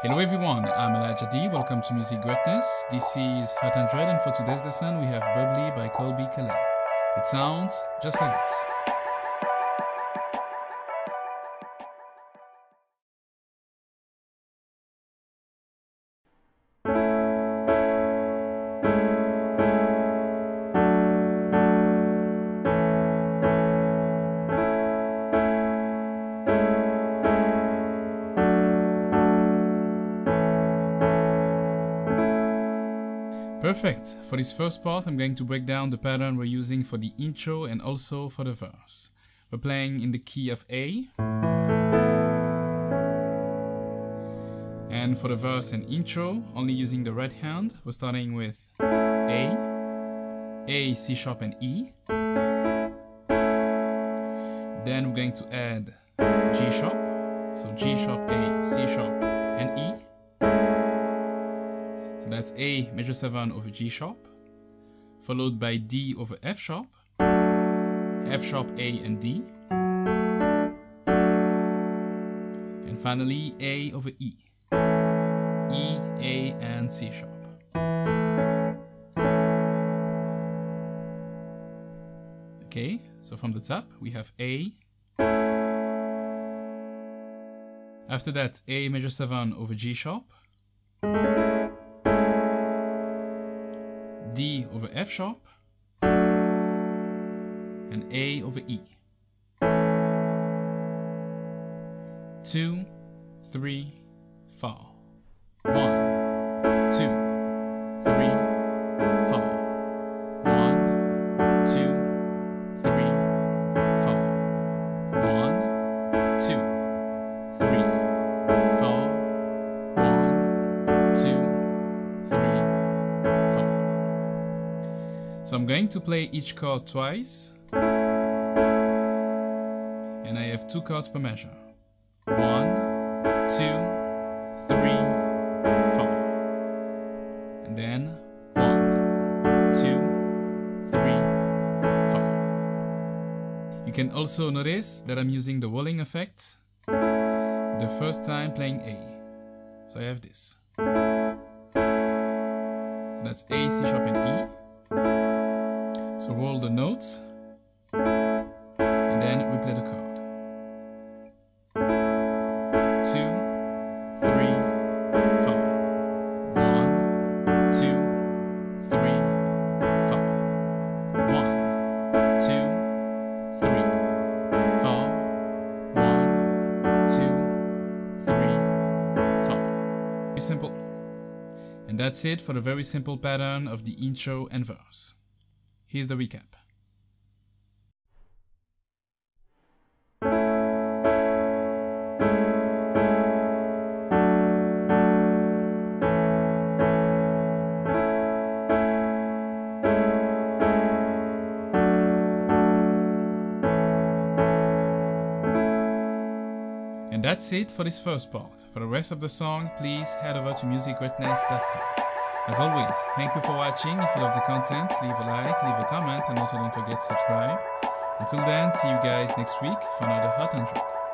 Hello everyone, I'm Elijah D. Welcome to Music Greatness. This is Hot 100 and for today's lesson we have Bubbly by Colbie Caillat. It sounds just like this. Perfect. For this first part, I'm going to break down the pattern we're using for the intro and also for the verse. We're playing in the key of A. And for the verse and intro, only using the right hand, we're starting with A, A, C sharp and E. Then we're going to add G sharp, so G sharp, A, C sharp and E. So that's A major 7 over G sharp, followed by D over F sharp, F sharp, A and D, and finally A over E, E, A and C sharp. Okay, so from the top we have A, after that A major 7 over G sharp, D over F sharp, and A over E. Two, three, four. One, two, So I'm going to play each chord twice. And I have two chords per measure. One, two, three, four. And then one, two, three, four. You can also notice that I'm using the rolling effect the first time playing A. So I have this. So that's A, C sharp, and E. So roll the notes, and then we play the chord. Two, three, four. One, two, three, four. One, two, three, four. One, two, three, four. Very simple. And that's it for the very simple pattern of the intro and verse. Here's the recap. And that's it for this first part. For the rest of the song, please head over to musicgreatness.com. As always, thank you for watching. If you love the content, leave a like, leave a comment, and also don't forget to subscribe. Until then, see you guys next week for another Hot 100.